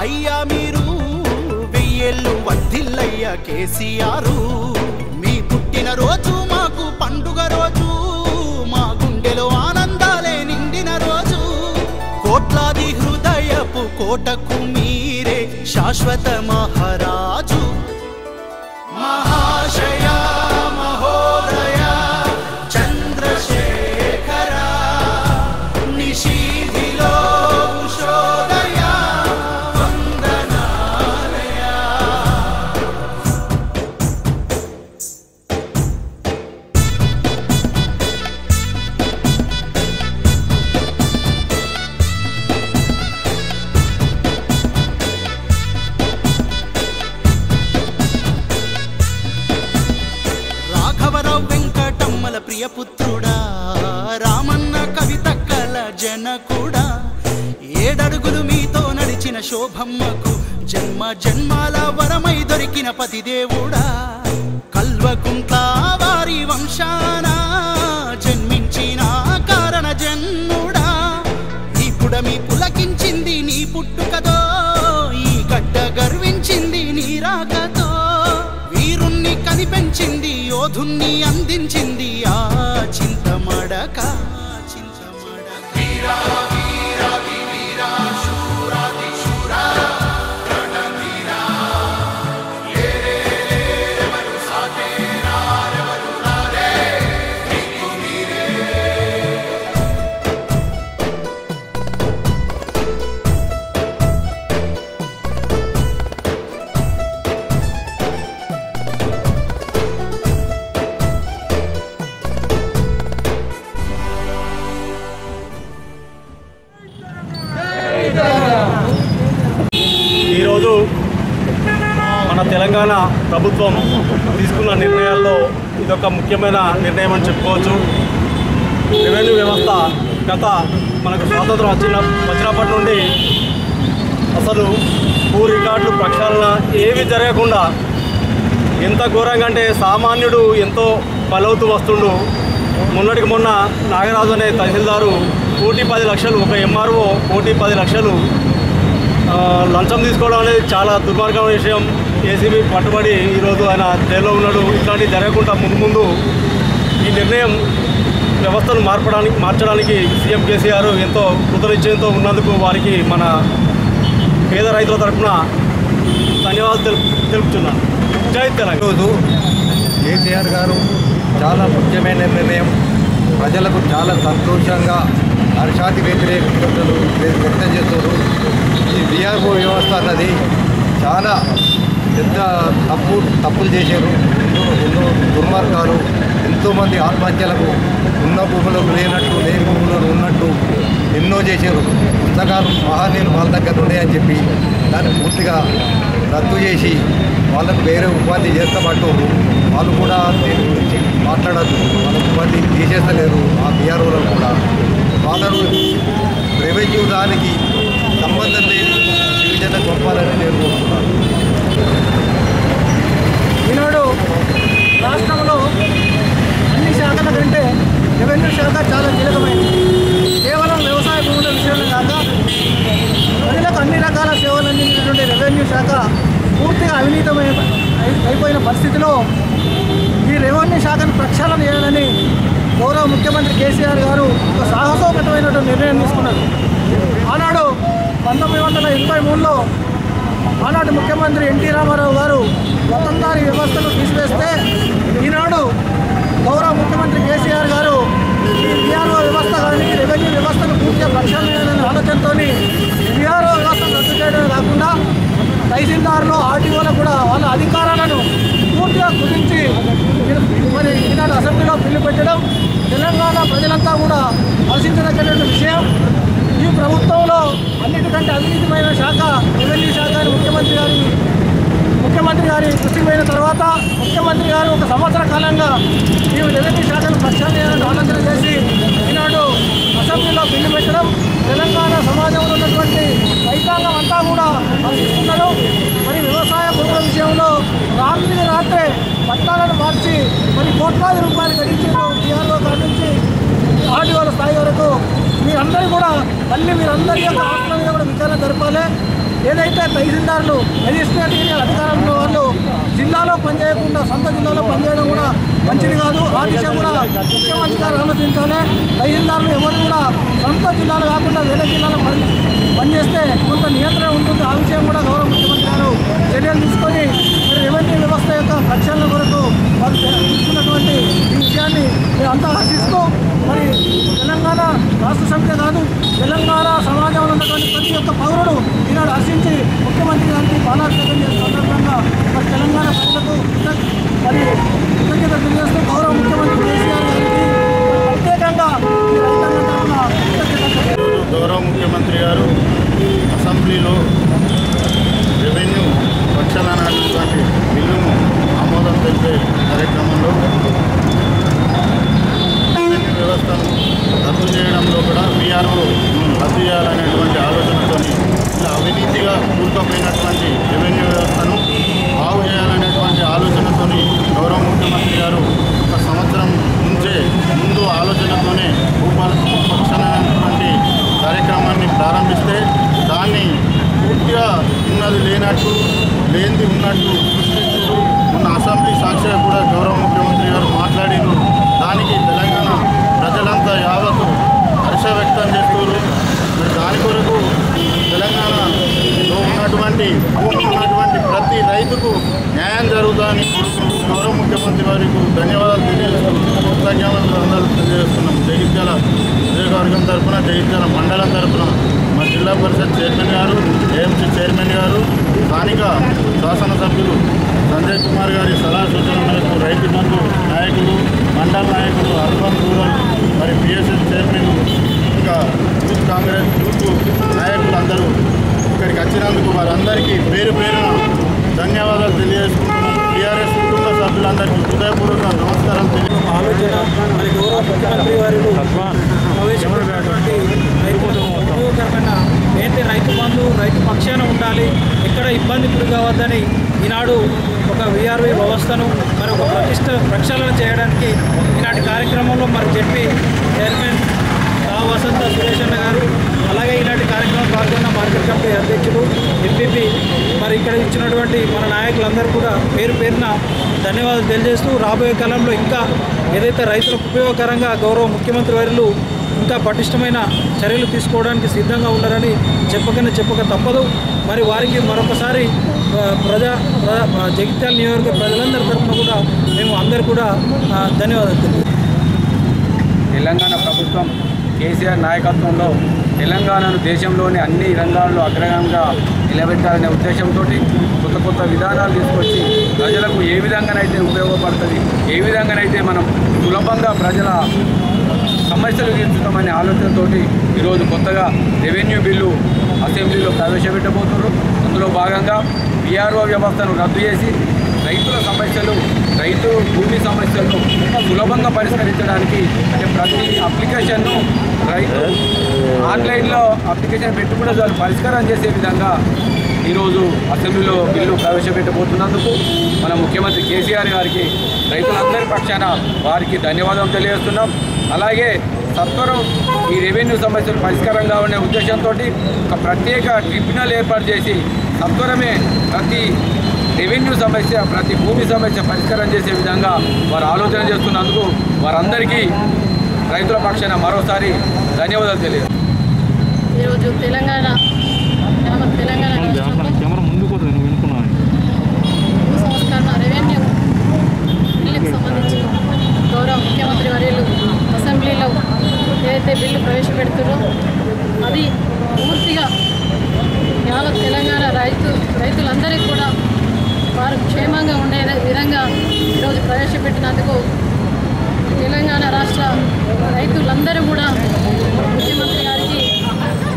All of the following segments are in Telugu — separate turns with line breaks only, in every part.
అయ్యా మీరు వెయ్యేళ్ళు వర్ధిల్లయ్యా కేసీఆర్. మీ పుట్టిన రోజు మాకు పండుగ రోజు. మా గుండెలో ఆనందాలే నిండిన రోజు. కోట్లాది హృదయపు కోటకు మీరే శాశ్వత మహారాజు. ప్రియపుత్రుడా రామన్న కవిత కల జనకుడా ఏడడుగులు మీతో నడిచిన శోభమ్మకు జన్మ జన్మాల వరమై దొరికిన పతిదేవుడా కల్వకుంట వారి వంశాన జన్మించిన కారణ జన్ముడా. ఈ పుడమి పులకించింది నీ పుట్టుకతో ఈ గడ్డ గర్వించింది నీ రాకతో. వీరుణ్ణి కనిపెంచింది యోధుణ్ణి అందించింది ఆ
మన తెలంగాణ ప్రభుత్వం తీసుకున్న నిర్ణయాల్లో ఇదొక ముఖ్యమైన నిర్ణయం అని చెప్పుకోవచ్చు. రెవెన్యూ వ్యవస్థ గత మనకు స్వాతంత్రం వచ్చిన వచ్చినప్పటి నుండి అసలు భూ రికార్డులు ప్రక్షాళన ఏమీ జరగకుండా ఎంత ఘోరంగా అంటే సామాన్యుడు ఎంతో బలవుతూ వస్తుండు. మొన్నటికి మొన్న నాగరాజు అనే తహసీల్దారు కోటి పది లక్షలు ఒక ఎంఆర్ఓ కోటి పది లక్షలు లంచం తీసుకోవడం అనేది చాలా దుర్మార్గమైన విషయం. ఏసీబీ పట్టుబడి ఈరోజు ఆయన జైల్లో ఉన్నాడు. ఇట్లాంటివి జరగకుండా ముందు ముందు ఈ నిర్ణయం వ్యవస్థను మార్పడానికి మార్చడానికి సీఎం కేసీఆర్ ఎంతో కృతనిశ్చయంతో ఉన్నందుకు వారికి మన పేద రైతుల తరఫున ధన్యవాదాలు తెలుపు తెలుపుతున్నాను. జై తెలంగాణ.
ఈరోజు కేసీఆర్ గారు చాలా ముఖ్యమైన నిర్ణయం. ప్రజలకు చాలా సంతోషంగా హర్షాతి వ్యతిరేకతలు వ్యక్తం చేస్తారు ఈ విఆర్ఓ వ్యవస్థ అన్నది చాలా పెద్ద తప్పు తప్పులు చేశారు ఎన్నో ఎన్నో దుర్మార్గాలు ఎంతోమంది ఆత్మహత్యలకు ఉన్న భూములకు లేనట్టు లేని భూములను ఉన్నట్టు ఎన్నో చేశారు. పుస్తకాలు మహానీయులు వాళ్ళ దగ్గర ఉన్నాయని చెప్పి దాన్ని పూర్తిగా రద్దు చేసి వాళ్ళకు వేరే ఉపాధి చేస్తామంటూ వాళ్ళు కూడా దీని గురించి మాట్లాడద్దు వాళ్ళ ఉపాధి తీసేస్తలేరు ఆ బీఆర్ఓలు కూడా. వాళ్ళను రెవెన్యూ దానికి సంబంధం లేదు గిరిజన గొప్పాలని నేను కోరుతున్నాను
ఈనాడు రాష్ట్రంలో అన్ని శాఖల కంటే రెవెన్యూ శాఖ చాలా కీలకమైనది కేవలం వ్యవసాయ భూముల విషయంలో కాక ప్రజలకు అన్ని రకాల సేవలు అందించినటువంటి రెవెన్యూ శాఖ పూర్తిగా అవినీతమై అయిపోయిన పరిస్థితిలో ఈ రెవెన్యూ శాఖను ప్రక్షాళన చేయాలని గౌరవ ముఖ్యమంత్రి కేసీఆర్ గారు ఒక సాహసోపేతమైనటువంటి నిర్ణయం తీసుకున్నారు. ఆనాడు పంతొమ్మిది వందల ఎనభై మూడులో ఆనాటి ముఖ్యమంత్రి ఎన్టీ రామారావు గారు వతందారి వ్యవస్థను తీసివేస్తే ఈనాడు గౌరవ ముఖ్యమంత్రి కేసీఆర్ గారు ఈ బీఆర్ఓ వ్యవస్థ కానీ రెవెన్యూ వ్యవస్థను పూర్తిగా ప్రక్షాళన చేయాలనే ఆలోచనతో విఆర్ఓ వ్యవస్థను రద్దు చేయడమే కాకుండా తహసీల్దారులు ఆర్టీఓలు కూడా వాళ్ళ అధికారాలను పూర్తిగా కుదించి మరి ఈనాడు అసెంబ్లీలో బిల్లు పెట్టడం తెలంగాణ ప్రజలంతా కూడా హర్షించదగినటువంటి విషయం. ఎందుకంటే అవినీతిమైన శాఖ రెవెన్యూ శాఖ అని ముఖ్యమంత్రి గారి ముఖ్యమంత్రి గారి దృష్టికి పోయిన తర్వాత ముఖ్యమంత్రి గారు ఒక సంవత్సర కాలంగా ఈ రెవెన్యూ శాఖను ప్రక్షాళన ఆలోచన చేసి ఈనాడు అసెంబ్లీలో బిల్లు పెట్టడం తెలంగాణ సమాజంలో ఉన్నటువంటి రైతాంగం అంతా కూడా హర్షిస్తున్నారు మరి వ్యవసాయ భూముల విషయంలో రాత్రి రాత్రే పట్టాలను మార్చి మరి కోట్లాది రూపాయలు గడించారు టీఆర్ఓ కాడ నుంచి ఆర్డీఓల స్థాయి వరకు మీరందరూ కూడా మళ్ళీ మీరందరి యొక్క ఆత్మ మీద కూడా విచారణ జరపాలి. ఏదైతే తహసీల్దారులు మెజిస్ట్రేట్ అధికారంలో వాళ్ళు జిల్లాలో పనిచేయకుండా సొంత జిల్లాలో పనిచేయడం కూడా మంచిది కాదు. ఆ దిశ కూడా ముఖ్యమంత్రి గారు ఆలోచించాలి. తహసీల్దారులు ఎవరు కూడా సొంత జిల్లాలు కాకుండా వేరే జిల్లాలో పని పనిచేస్తే కొంత నియంత్రణ ఉంటుంది. ఆ విషయం కూడా గౌరవం ముఖ్యమంత్రి గారు చర్యలు తీసుకొని మరి రెవెన్యూ వ్యవస్థ యొక్క రక్షణ కొరకు వారు తీసుకున్నటువంటి ఈ విషయాన్ని మేమంతా ఆశిస్తూ మరి తెలంగాణ రాష్ట్ర సమితి కాదు తెలంగాణ సమాజంలో ఉన్నటువంటి ప్రతి ఒక్క పౌరుడు ఈనాడు హర్షించి ముఖ్యమంత్రి గారికి బాలాభిషేకం చేసే సందర్భంగా మరి తెలంగాణ ప్రజలకు కృతజ్ఞ- మరి కృతజ్ఞత తెలియజేస్తూ గౌరవ ముఖ్యమంత్రి కేసీఆర్ గారికి ప్రత్యేకంగా ఈ రైతాంగం తరఫున కృతజ్ఞతలు
గౌరవ ముఖ్యమంత్రి గారు అసెంబ్లీలో రెవెన్యూ పక్షాలన్నటువంటి బిల్లును ఆమోదం తెలిపే కార్యక్రమంలో రెవెన్యూ వ్యవస్థను రద్దు చేయడంలో కూడా బీఆర్ఓ రద్దు చేయాలనేటువంటి ఆలోచనతో ఇలా అవినీతిగా కూరుకుపోయినటువంటి రెవెన్యూ వ్యవస్థను బాగు చేయాలనేటువంటి ఆలోచనతో గౌరవ ముఖ్యమంత్రి గారు ఒక సంవత్సరం నుంచే ముందు ఆలోచనతోనే భూపాల పక్షాలనేటువంటి కార్యక్రమాన్ని ప్రారంభిస్తే దాన్ని పూర్తిగా ఉన్నది లేనట్టు లేనిది ఉన్నట్టు సృష్టించారు. మొన్న అసెంబ్లీ సాక్షిగా కూడా గౌరవ ముఖ్యమంత్రి గారు మాట్లాడిను దానికి తెలంగాణ ప్రజలంతా యావత్తు హర్ష వ్యక్తం చేస్తున్నారు. మరి దాని కొరకు తెలంగాణలో ఉన్నటువంటి భూమి ఉన్నటువంటి ప్రతి రైతుకు న్యాయం జరుగుతుందని గౌరవ ముఖ్యమంత్రి వారికి ధన్యవాదాలు తెలియజేస్తూ కృతజ్ఞతలు తెలియజేస్తున్నాం. జగిత్యాల నియోజకవర్గం తరఫున జగిత్యాల మండలం తరఫున జిల్లా పరిషత్ చైర్మన్ గారు ఏఎంసీ చైర్మన్ గారు స్థానిక శాసనసభ్యులు సంజయ్ కుమార్ గారి సలహా సూచనల మేరకు రైతు బంధు నాయకులు మండల నాయకులు అర్బన్ రూరల్ మరి పిఎస్ఎస్ చైర్మన్ ఇంకా యూత్ కాంగ్రెస్ యూత్ నాయకులందరూ ఇక్కడికి వచ్చినందుకు వారందరికీ పేరు పేరున ధన్యవాదాలు తెలియజేసుకుంటున్నాను టీఆర్ఎస్ కుటుంబ సభ్యులందరికీ హృదయపూర్వక నమస్కారం తెలియ
ఆలోచన మరి గౌరవ ముఖ్యమంత్రి వారు ప్రవేశపెట్టినటువంటి రైతులకు ఏంటి రైతు బంధు రైతు పక్షాన ఉండాలి ఎక్కడ ఇబ్బంది గురి కావద్దని ఈనాడు ఒక విఆర్వి వ్యవస్థను మరి ఒక ప్రతిష్ట ప్రక్షాళన చేయడానికి ఈనాటి కార్యక్రమంలో మరి చెప్పి చైర్మన్ రా వసంత సురేష్ అన్న గారు అలాగే ఈనాటి కార్యక్రమం పాల్గొన్న మార్కెట్ కమిటీ అధ్యక్షులు ఎంపీపీ మరి ఇక్కడ ఇచ్చినటువంటి మన నాయకులందరూ కూడా పేరు పేరున ధన్యవాదాలు తెలియజేస్తూ రాబోయే కాలంలో ఇంకా ఏదైతే రైతులకు ఉపయోగకరంగా గౌరవ ముఖ్యమంత్రి వారిలు ఇంకా పటిష్టమైన చర్యలు తీసుకోవడానికి సిద్ధంగా ఉన్నారని చెప్పకనే చెప్పక తప్పదు. మరి వారికి మరొకసారి ప్రజా జగిత్యాల నియోజకవర్గ ప్రజలందరి తరఫున కూడా మేము అందరు కూడా ధన్యవాదాలు
తెలంగాణ ప్రభుత్వం కేసీఆర్ నాయకత్వంలో తెలంగాణను దేశంలోని అన్ని రంగాల్లో అగ్రగంగా నిలబెట్టాలనే ఉద్దేశంతో కొత్త కొత్త విధానాలు తీసుకొచ్చి ప్రజలకు ఏ విధంగానైతే ఉపయోగపడుతుంది ఏ విధంగానైతే మనం సులభంగా ప్రజల సమస్యలు తీర్చుతామనే ఆలోచనతోటి ఈరోజు కొత్తగా రెవెన్యూ బిల్లు అసెంబ్లీలో ప్రవేశపెట్టబోతున్నారు. అందులో భాగంగా పిఆర్ఓ వ్యవస్థను రద్దు చేసి రైతుల సమస్యలు రైతు భూమి సమస్యలను సులభంగా పరిష్కరించడానికి అంటే ప్రతి అప్లికేషన్ను రైతు ఆన్లైన్లో అప్లికేషన్ పెట్టుకునే కూడా పరిష్కారం చేసే విధంగా ఈరోజు అసెంబ్లీలో బిల్లు ప్రవేశపెట్టబోతున్నందుకు మన ముఖ్యమంత్రి కేసీఆర్ గారికి రైతులందరి పక్షాన వారికి ధన్యవాదాలు తెలియజేస్తున్నాం. అలాగే సత్వరం ఈ రెవెన్యూ సమస్యలు పరిష్కారం కావాలనే ఉద్దేశంతో ఒక ప్రత్యేక ట్రిబ్యునల్ ఏర్పాటు చేసి సత్వరమే ప్రతి రెవెన్యూ సమస్య ప్రతి భూమి సమస్య పరిష్కారం చేసే విధంగా వారు ఆలోచన చేస్తున్నందుకు వారందరికీ రైతుల పక్షాన మరోసారి ధన్యవాదాలు తెలియదు
ఈరోజు తెలంగాణ యావత్ తెలంగాణ రాష్ట్రంలో భూ సంస్కరణ రెవెన్యూ బిల్లుకు సంబంధించి గౌరవ ముఖ్యమంత్రి వర్యులు అసెంబ్లీలో ఏదైతే బిల్లు ప్రవేశపెడుతుందో అది పూర్తిగా యావత్ తెలంగాణ రైతు రైతులందరికీ కూడా వారు క్షేమంగా ఉండే విధంగా ఈరోజు ప్రవేశపెట్టినందుకు తెలంగాణ రాష్ట్ర రైతులందరూ కూడా ముఖ్యమంత్రి గారికి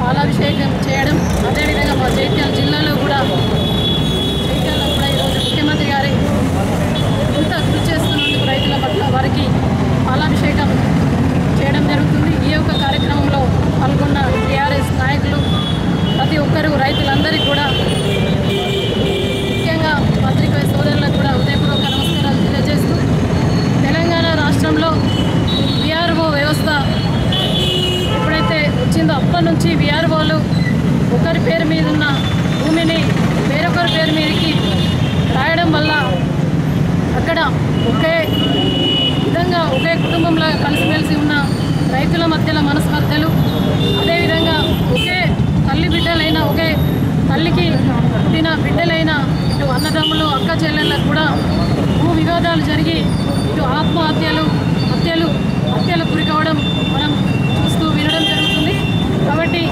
పాలాభిషేకం చేయడం అదేవిధంగా మా జైత్యాల జిల్లాలో కూడా జైత్యాల్లో కూడా ఈరోజు ముఖ్యమంత్రి గారి ఇంత కృషి చేస్తున్నందుకు రైతుల పట్ల వారికి పాలాభిషేకం చేయడం జరుగుతుంది. ఈ యొక్క కార్యక్రమంలో పాల్గొన్న టీఆర్ఎస్ నాయకులు ప్రతి ఒక్కరూ రైతులందరికీ కూడా ముఖ్యంగా పత్రికా సోదరులకు కూడా హృదయపూర్వక నమస్కారాలు తెలియజేస్తూ నుంచి విఆర్ఓలు ఒకరి పేరు మీద ఉన్న భూమిని వేరొకరి పేరు మీదకి రాయడం వల్ల అక్కడ ఒకే విధంగా ఒకే కుటుంబంలో కలిసిమెలిసి ఉన్న రైతుల మధ్యలో మనస్పర్ధలు అదేవిధంగా ఒకే తల్లి బిడ్డలైన ఒకే తల్లికి పుట్టిన బిడ్డలైన ఇటు అన్నదమ్ములు అక్క చెల్లెళ్ళకు కూడా భూ వివాదాలు జరిగి ఇటు ఆత్మహత్యలు హత్యలు హత్యలు గురి కావడం మనం చూస్తూ వినడం జరుగుతుంది. కాబట్టి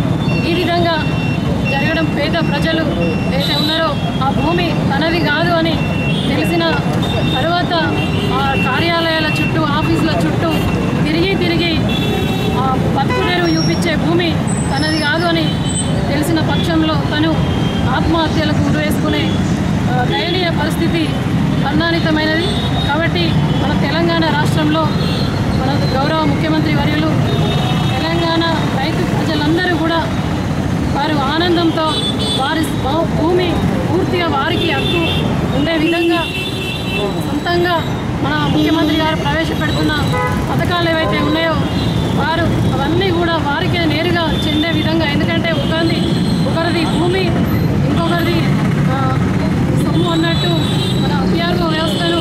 ఈ విధంగా జరగడం పేద ప్రజలు ఏదైతే ఉన్నారో ఆ భూమి తనది కాదు అని తెలిసిన తర్వాత ఆ కార్యాలయాల చుట్టూ ఆఫీసుల చుట్టూ తిరిగి తిరిగి ఆ బతుకు చూపించే భూమి తనది కాదు అని తెలిసిన పక్షంలో తను ఆత్మహత్యలకు గురి వేసుకునే దయనీయ పరిస్థితి అన్నానితమైనది కాబట్టి మన తెలంగాణ రాష్ట్రంలో మన గౌరవ ముఖ్యమంత్రి వర్యులు తెలంగాణ రైతు ప్రజలందరూ కూడా వారు ఆనందంతో వారి భూమి పూర్తిగా వారికి హక్కు ఉండే విధంగా సొంతంగా మన ముఖ్యమంత్రి గారు ప్రవేశపెడుతున్న పథకాలు ఏవైతే ఉన్నాయో వారు అవన్నీ కూడా వారికే నేరుగా చెందే విధంగా. ఎందుకంటే ఒకరిది ఒకరిది భూమి ఇంకొకరిది ఆ, అన్నట్టు మన పిఆర్ఓ వ్యవస్థను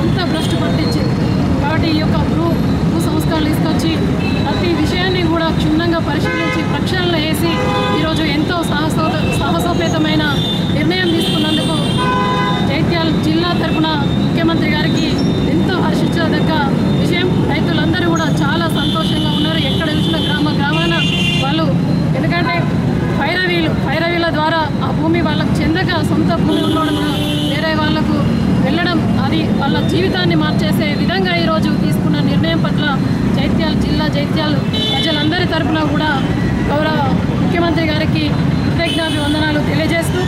అంతా భ్రష్టు పట్టించింది. కాబట్టి ఈ యొక్క భూ భూ సంస్కరణలు తీసుకొచ్చి ప్రతి విషయాన్ని కూడా క్షుణ్ణంగా పరిశీలించి ప్రక్షాళన వేసి ఈరోజు ఎంతో సాహసో సాహసోపేతమైన నిర్ణయం తీసుకున్నందుకు జైత్యాల జిల్లా తరపున ముఖ్యమంత్రి గారికి ఎంతో హర్షించదగ్గ విషయం రైతులందరూ కూడా చాలా సంతోషంగా ఉన్నారు ఎక్కడ చూసిన గ్రామ గ్రామాన వాళ్ళు ఎందుకంటే పైరవీలు పైరవీల ద్వారా ఆ భూమి వాళ్ళకు చెందక సొంత భూమి ఉండడం వేరే వాళ్ళకు వెళ్ళడం అది వాళ్ళ జీవితాన్ని మార్చేసే విధంగా ఈరోజు తీసుకున్న నిర్ణయం పట్ల జైత్యాల జిల్లా జైత్యాలు ప్రజలందరి తరఫున కూడా గౌరవ ముఖ్యమంత్రి గారికి కృతజ్ఞాభివందనాలు తెలియజేస్తూ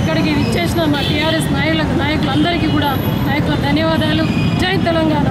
ఇక్కడికి విచ్చేసిన మా టీఆర్ఎస్ నాయకులకు నాయకులందరికీ కూడా నాయకుల ధన్యవాదాలు. జై తెలంగాణ.